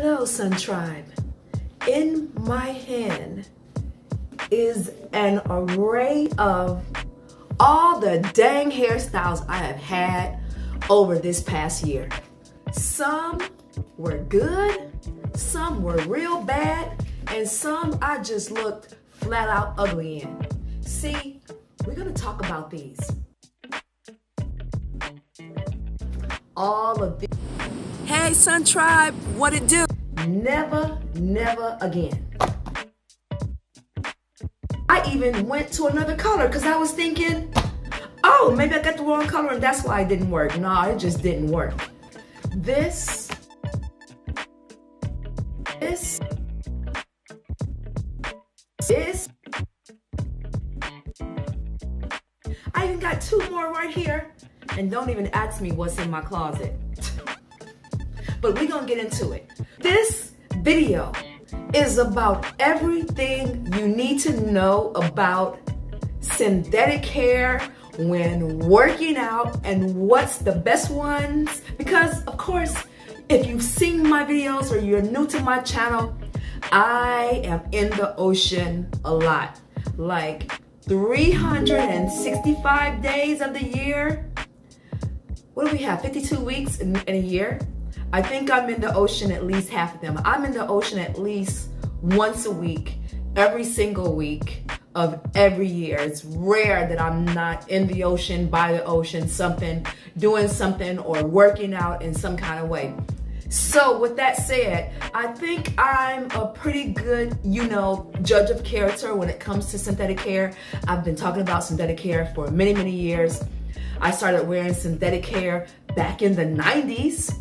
Hello, Sun Tribe. In my hand is an array of all the dang hairstyles I have had over this past year. Some were good, some were real bad, and some I just looked flat out ugly in. See, we're gonna talk about these. All of these. Hey, Sun Tribe, what it do? Never, never again. I even went to another color because I was thinking, oh, maybe I got the wrong color and that's why it didn't work. No, it just didn't work. This, this, this. I even got two more right here. And don't even ask me what's in my closet. But we're gonna get into it. This video is about everything you need to know about synthetic hair when working out and what's the best ones. Because of course, if you've seen my videos or you're new to my channel, I am in the ocean a lot. Like 365 days of the year. What do we have, 52 weeks in, in a year? I think I'm in the ocean at least half of them. I'm in the ocean at least once a week, every single week of every year. It's rare that I'm not in the ocean, by the ocean, something, doing something or working out in some kind of way. So with that said, I think I'm a pretty good, you know, judge of character when it comes to synthetic hair. I've been talking about synthetic hair for many, many years. I started wearing synthetic hair back in the 90s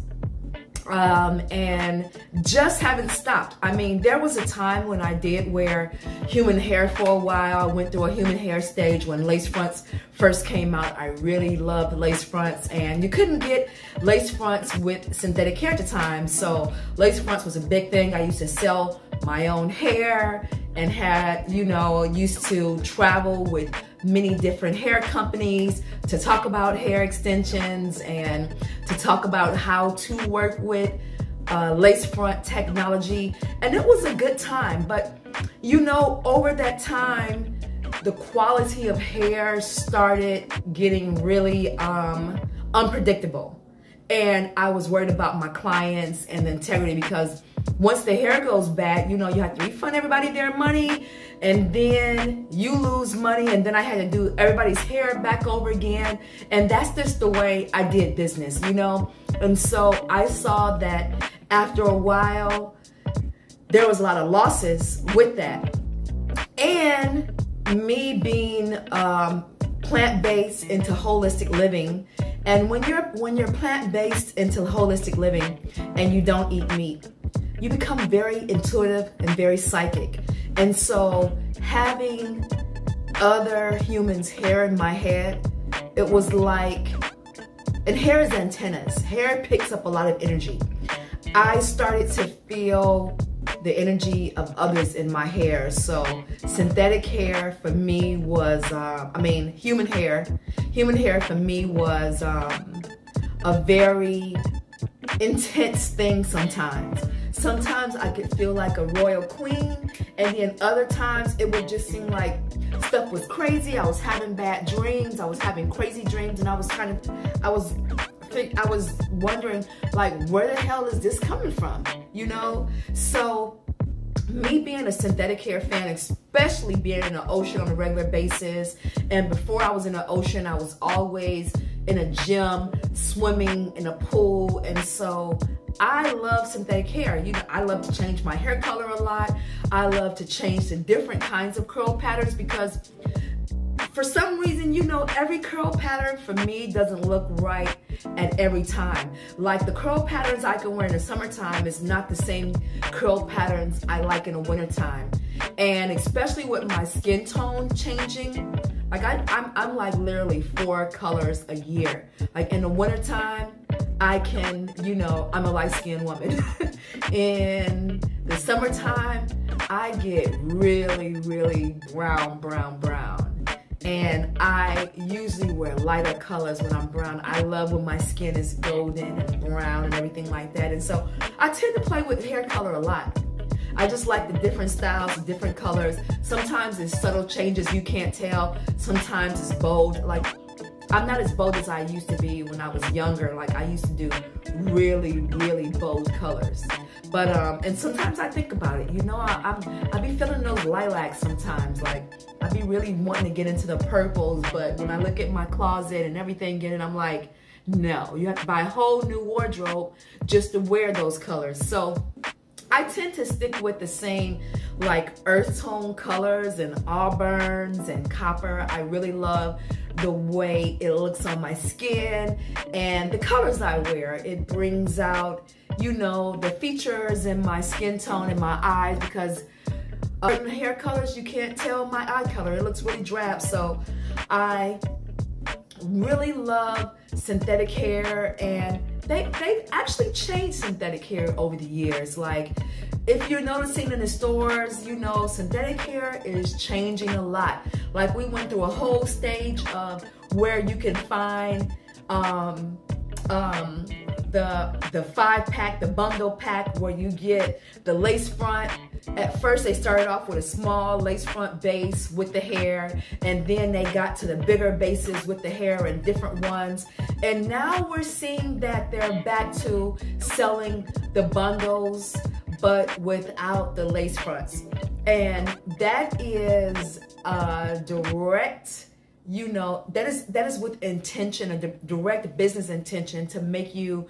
um, and just haven't stopped. I mean, there was a time when I did wear human hair for a while. I went through a human hair stage when lace fronts first came out. I really loved lace fronts and you couldn't get lace fronts with synthetic hair at the time. So lace fronts was a big thing. I used to sell my own hair and had, you know, used to travel with many different hair companies to talk about hair extensions and to talk about how to work with uh, lace front technology. And it was a good time, but you know, over that time, the quality of hair started getting really um, unpredictable. And I was worried about my clients and the integrity because once the hair goes bad, you know, you have to refund everybody their money and then you lose money and then I had to do everybody's hair back over again. And that's just the way I did business, you know? And so I saw that after a while, there was a lot of losses with that. And me being um, plant-based into holistic living, and when you're when you're plant-based into holistic living and you don't eat meat, you become very intuitive and very psychic. And so having other humans' hair in my head, it was like, and hair is antennas. Hair picks up a lot of energy. I started to feel the energy of others in my hair. So synthetic hair for me was, uh, I mean, human hair. Human hair for me was um, a very intense thing sometimes. Sometimes I could feel like a royal queen, and then other times it would just seem like stuff was crazy. I was having bad dreams. I was having crazy dreams, and I was kind of, I was, I was wondering like, where the hell is this coming from? You know? So me being a synthetic hair fan, especially being in the ocean on a regular basis, and before I was in the ocean, I was always in a gym, swimming in a pool, and so I love synthetic hair. You know, I love to change my hair color a lot. I love to change the different kinds of curl patterns because for some reason, you know, every curl pattern for me doesn't look right at every time. Like the curl patterns I can wear in the summertime is not the same curl patterns I like in the wintertime. And especially with my skin tone changing, like I, I'm, I'm like literally four colors a year. Like in the wintertime, I can, you know, I'm a light skinned woman. in the summertime, I get really, really brown, brown, brown. And I usually wear lighter colors when I'm brown. I love when my skin is golden and brown and everything like that. And so I tend to play with hair color a lot. I just like the different styles, different colors. Sometimes it's subtle changes you can't tell. Sometimes it's bold. Like I'm not as bold as I used to be when I was younger. Like I used to do really, really bold colors. But um, and sometimes I think about it. You know, I, I'm I be feeling those lilacs sometimes. Like I be really wanting to get into the purples, but when I look at my closet and everything in it, I'm like, no, you have to buy a whole new wardrobe just to wear those colors. So I tend to stick with the same like earth tone colors and auburns and copper. I really love the way it looks on my skin and the colors I wear. It brings out, you know, the features in my skin tone and my eyes because certain hair colors you can't tell my eye color. It looks really drab. So I really love synthetic hair and they, they've actually changed synthetic hair over the years. Like if you're noticing in the stores, you know, synthetic hair is changing a lot. Like we went through a whole stage of where you can find um, um, the the five pack, the bundle pack, where you get the lace front. At first, they started off with a small lace front base with the hair, and then they got to the bigger bases with the hair and different ones. And now we're seeing that they're back to selling the bundles, but without the lace fronts. And that is a direct you know that is that is with intention a direct business intention to make you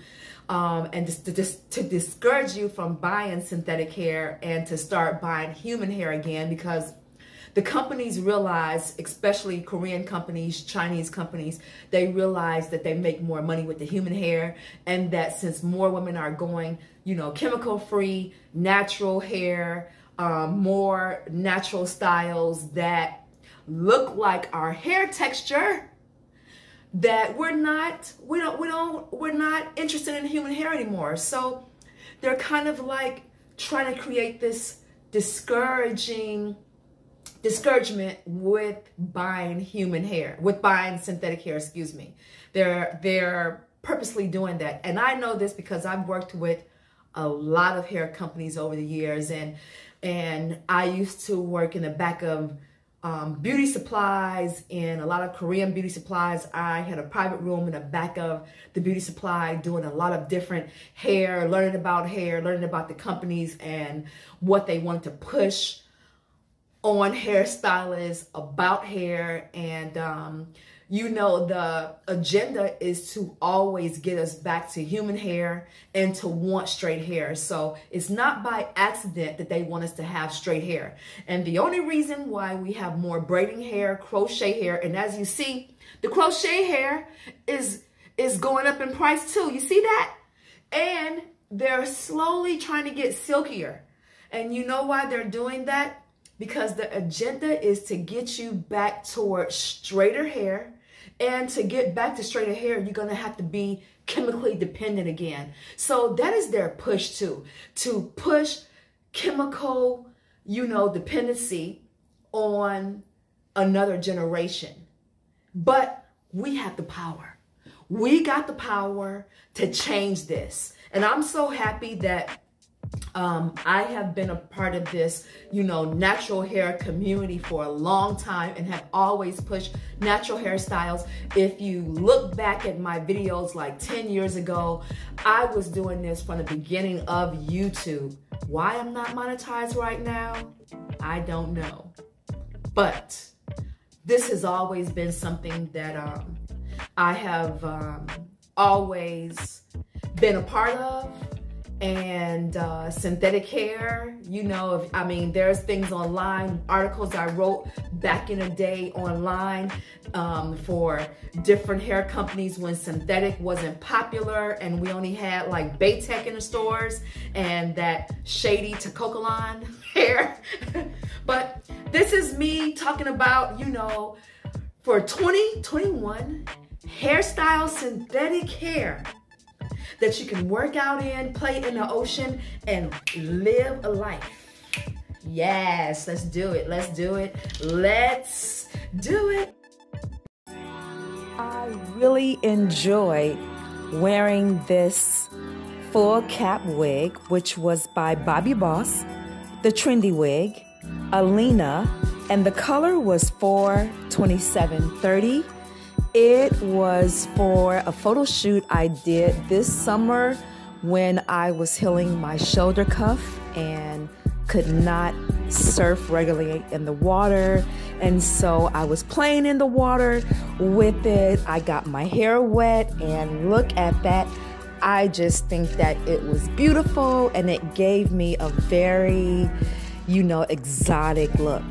um, and just to, just to discourage you from buying synthetic hair and to start buying human hair again because the companies realize, especially Korean companies, Chinese companies, they realize that they make more money with the human hair and that since more women are going, you know, chemical free, natural hair, um, more natural styles that look like our hair texture that we're not we don't we don't we're not interested in human hair anymore. So they're kind of like trying to create this discouraging discouragement with buying human hair with buying synthetic hair excuse me. They're they're purposely doing that. And i know this because i've worked with a lot of hair companies over the years and and i used to work in the back of um, beauty supplies and a lot of Korean beauty supplies. I had a private room in the back of the beauty supply doing a lot of different hair, learning about hair, learning about the companies and what they wanted to push on hairstylists about hair and um, you know, the agenda is to always get us back to human hair and to want straight hair. So it's not by accident that they want us to have straight hair. And the only reason why we have more braiding hair, crochet hair, and as you see, the crochet hair is is going up in price too. You see that? And they're slowly trying to get silkier. And you know why they're doing that? Because the agenda is to get you back towards straighter hair and to get back to straighter hair, you're going to have to be chemically dependent again. So that is their push too, to push chemical, you know, dependency on another generation. But we have the power. We got the power to change this. And I'm so happy that um, I have been a part of this, you know, natural hair community for a long time and have always pushed natural hairstyles. If you look back at my videos like 10 years ago, I was doing this from the beginning of YouTube. Why I'm not monetized right now, I don't know. But this has always been something that um, I have um, always been a part of and uh, synthetic hair. You know, if, I mean, there's things online, articles I wrote back in the day online um, for different hair companies when synthetic wasn't popular and we only had like Batik in the stores and that shady Toyokalon hair. but this is me talking about, you know, for 2021, hairstyle synthetic hair that you can work out in, play in the ocean, and live a life. Yes, let's do it. Let's do it. Let's do it. I really enjoy wearing this full cap wig, which was by Bobbi Boss, the Trendi wig, Alina, and the color was 42730. It was for a photo shoot I did this summer when I was healing my shoulder cuff and could not surf regularly in the water. And so I was playing in the water with it. I got my hair wet, and look at that. I just think that it was beautiful and it gave me a very, you know, exotic look.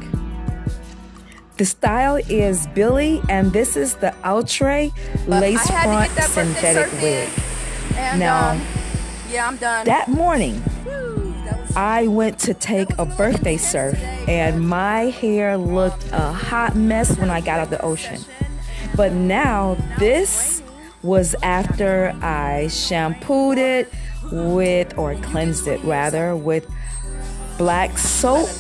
The style is Billie, and this is the Outre lace front synthetic wig. And, now, um, yeah, I'm done. that morning, that I went to take a birthday surf, and my hair looked a hot mess when I got out of the ocean. But now, this was after I shampooed it with, or cleansed it rather, with black soap,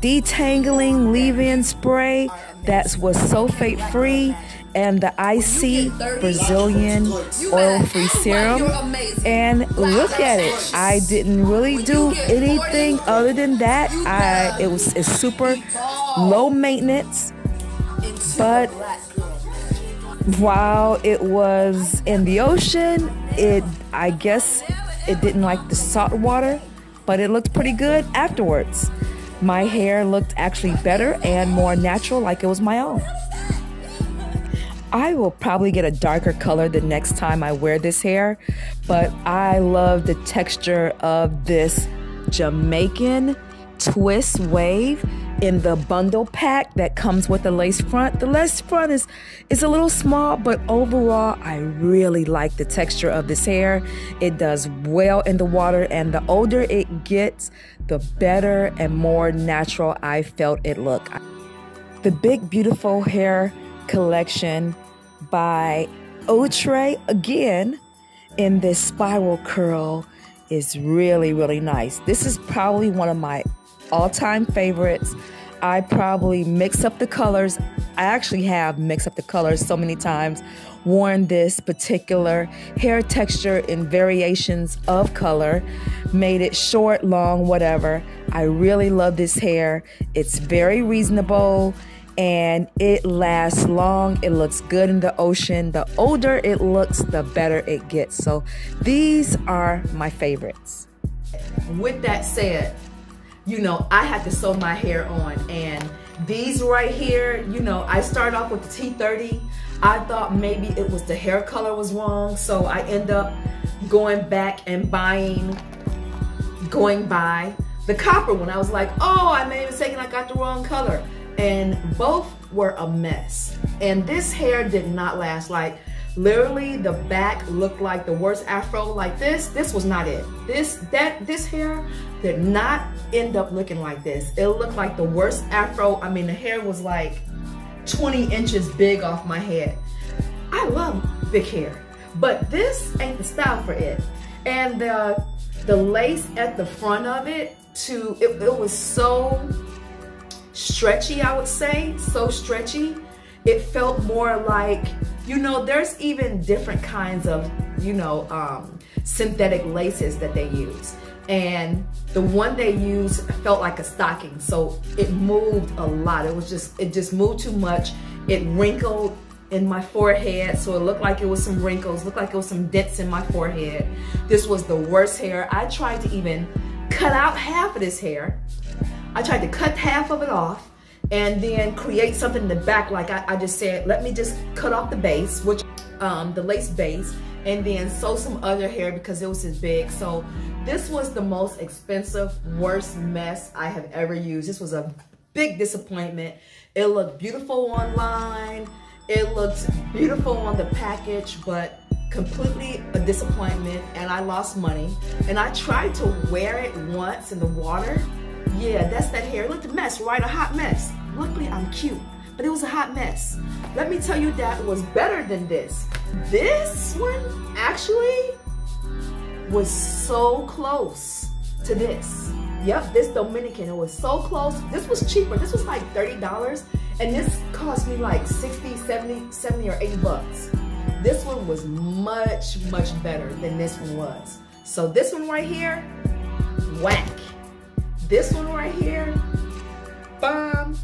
detangling leave in spray that was sulfate free, and the icy Brazilian oil free serum. And look at it. I didn't really do anything other than that. I it was it's super low maintenance, but while it was in the ocean, it I guess it didn't like the salt water, but it looked pretty good afterwards. My hair looked actually better and more natural like it was my own. I will probably get a darker color the next time I wear this hair, but I love the texture of this Jamaican twist wave in the bundle pack that comes with the lace front. The lace front is is a little small, but overall I really like the texture of this hair. It does well in the water and the older it gets, the better and more natural I felt it look. The Big Beautiful Hair collection by Outre again in this spiral curl is really, really nice. This is probably one of my all time favorites. I probably mix up the colors. I actually have mixed up the colors so many times, worn this particular hair texture in variations of color, made it short, long, whatever. I really love this hair. It's very reasonable and it lasts long. It looks good in the ocean. The older it looks, the better it gets. So these are my favorites. with that said, you know, I had to sew my hair on and these right here, you know, I started off with the T30. I thought maybe it was the hair color was wrong. So I end up going back and buying, going by the copper one. I was like, oh, I made a mistake and I got the wrong color. And both were a mess. And this hair did not last. Like literally the back looked like the worst afro like this. This was not it. This, that, this hair did not end up looking like this. It looked like the worst afro. I mean, the hair was like 20 inches big off my head. I love big hair, but this ain't the style for it. And the, the lace at the front of it to, it, it was so stretchy, I would say, so stretchy. It felt more like, you know, there's even different kinds of, you know, um, synthetic laces that they use. And the one they used felt like a stocking. So it moved a lot. It was just, it just moved too much. It wrinkled in my forehead. So it looked like it was some wrinkles, looked like it was some dents in my forehead. This was the worst hair. I tried to even cut out half of this hair. I tried to cut half of it off and then create something in the back. Like I, I just said, let me just cut off the base, which um, the lace base, and then sew some other hair because it was as big. So this was the most expensive, worst mess I have ever used. This was a big disappointment. It looked beautiful online. It looked beautiful on the package, but completely a disappointment and I lost money. And I tried to wear it once in the water. Yeah, that's that hair. It looked a mess, right? A hot mess. Luckily, I'm cute, but it was a hot mess. Let me tell you that was better than this. This one actually was so close to this. Yep, this Dominican, it was so close. This was cheaper. This was like $30 And this cost me like 60, 70, 70 or 80 bucks. This one was much, much better than this one was. So this one right here, whack. This one right here, Bam!